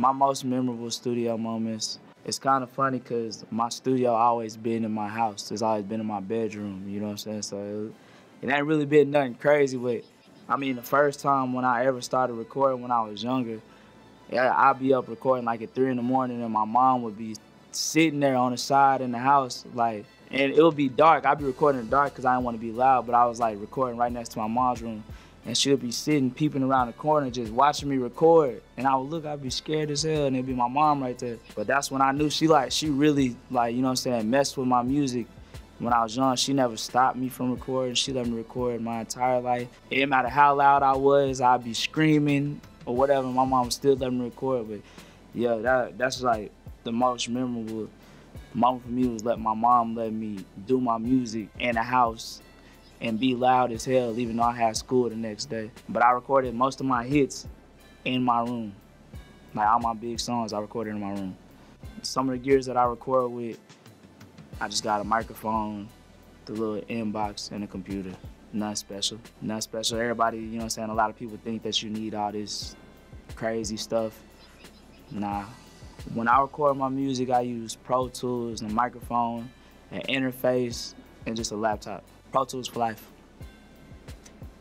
My most memorable studio moments. It's kind of funny because my studio always been in my house. It's always been in my bedroom. You know what I'm saying? So it, it ain't really been nothing crazy. But I mean, the first time when I ever started recording when I was younger, yeah, I'd be up recording like at three in the morning, and my mom would be sitting there on the side in the house, like, and it would be dark. I'd be recording in the dark because I didn't want to be loud, but I was like recording right next to my mom's room and she'll be sitting, peeping around the corner, just watching me record. And I would look, I'd be scared as hell, and it'd be my mom right there. But that's when I knew she like, she really like, you know what I'm saying, messed with my music. When I was young, she never stopped me from recording. She let me record my entire life. It didn't matter how loud I was, I'd be screaming or whatever. My mom would still let me record. But yeah, that that's like the most memorable moment for me was let my mom let me do my music in the house and be loud as hell, even though I had school the next day. But I recorded most of my hits in my room. Like all my big songs, I recorded in my room. Some of the gears that I record with, I just got a microphone, the little Mbox, and a computer. Nothing special. Nothing special. Everybody, you know what I'm saying? A lot of people think that you need all this crazy stuff. Nah. When I record my music, I use Pro Tools, and a microphone, an interface, and just a laptop. Pro Tools for life.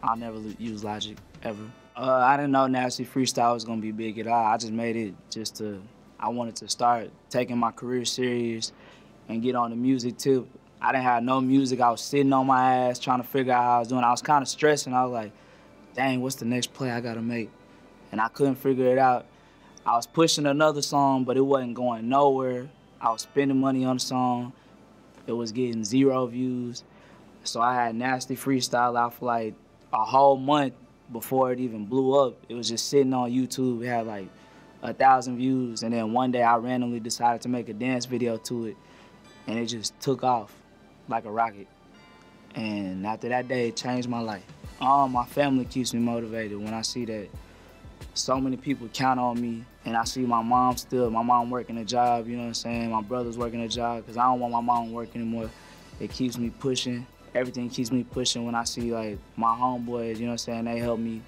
I'll never use Logic ever. Uh, I didn't know Nasty Freestyle was gonna be big at all. I just made it just to, I wanted to start taking my career serious and get on the music too. I didn't have no music. I was sitting on my ass trying to figure out how I was doing. I was kind of stressing. I was like, dang, what's the next play I gotta make? And I couldn't figure it out. I was pushing another song, but it wasn't going nowhere. I was spending money on the song. It was getting zero views. So I had Nasty Freestyle out for like a whole month before it even blew up. It was just sitting on YouTube. It had like a thousand views. And then one day I randomly decided to make a dance video to it. And it just took off like a rocket. And after that day, it changed my life. All my family keeps me motivated when I see that so many people count on me and I see my mom still, my mom working a job, you know what I'm saying? My brother's working a job because I don't want my mom working anymore. It keeps me pushing everything keeps me pushing when I see like my homeboys, you know what I'm saying, they help me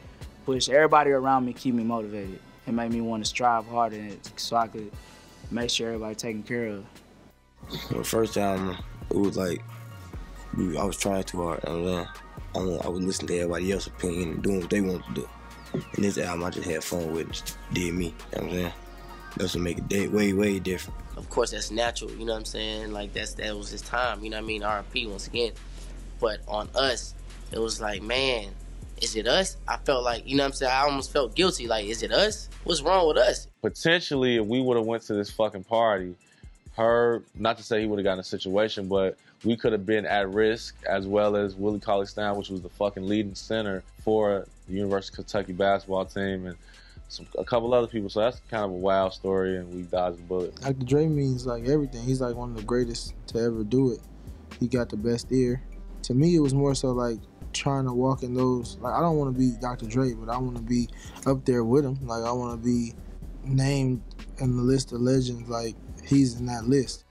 push. Everybody around me keep me motivated and make me want to strive harder so I could make sure everybody taken care of. The first time it was like I was trying too hard. I, was, I was listening to everybody else's opinion and doing what they wanted to do. And this album I just had fun with and did me. You know what I'm saying? That's what make it way, way different. Of course, that's natural. You know what I'm saying? Like that's that was his time. You know what I mean? R.P. Once again. But on us, it was like, man, is it us? I felt like, you know what I'm saying? I almost felt guilty. Like, is it us? What's wrong with us? Potentially, if we would have went to this fucking party, her, not to say he would have gotten a situation, but we could have been at risk as well as Willie Cauley-Stein, which was the fucking leading center for the University of Kentucky basketball team and some, a couple other people. So that's kind of a wild story, and we dodged a bullet. Dr. Dre means like everything. He's like one of the greatest to ever do it. He got the best ear to me, it was more so like trying to walk in those. Like, I don't want to be Dr. Dre, but I want to be up there with him. Like, I want to be named in the list of legends. Like, he's in that list.